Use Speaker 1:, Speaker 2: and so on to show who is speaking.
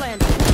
Speaker 1: planted.